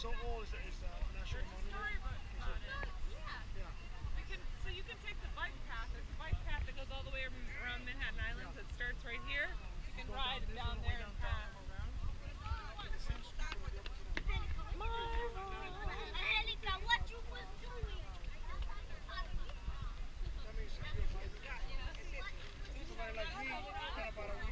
so old is, is the National Monument? Uh, yeah. Yeah. You can, so you can take the bike path. There's a bike path that goes all the way around Manhattan Islands. It starts right here. You can ride down there and pass. Like me, kind of about a week.